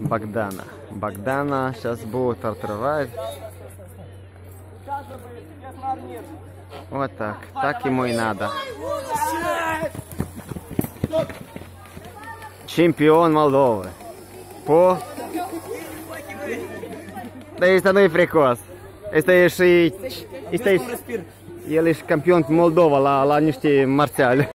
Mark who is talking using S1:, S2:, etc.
S1: Богдана. Богдана сейчас будут отрывать. Вот так. Так ему и надо. Чемпион Молдовы. По... Да и nu-i precos. Este e și... Este e, el e și campion Moldova la, la niște marțiale.